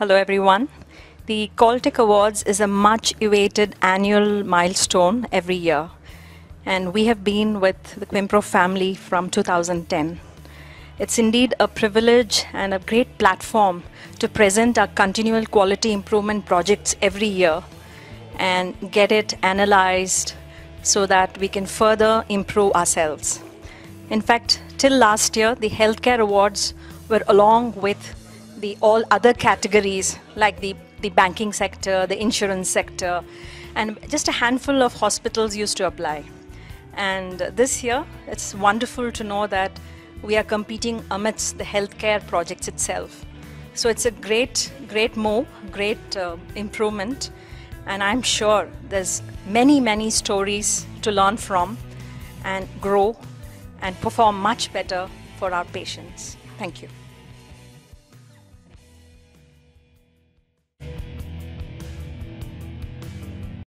Hello, everyone. The Caltech Awards is a much awaited annual milestone every year. And we have been with the Qimpro family from 2010. It's indeed a privilege and a great platform to present our continual quality improvement projects every year and get it analyzed so that we can further improve ourselves. In fact, till last year, the healthcare awards were along with the all other categories like the, the banking sector, the insurance sector, and just a handful of hospitals used to apply. And this year, it's wonderful to know that we are competing amidst the healthcare projects itself. So it's a great, great move, great uh, improvement, and I'm sure there's many, many stories to learn from and grow and perform much better for our patients. Thank you.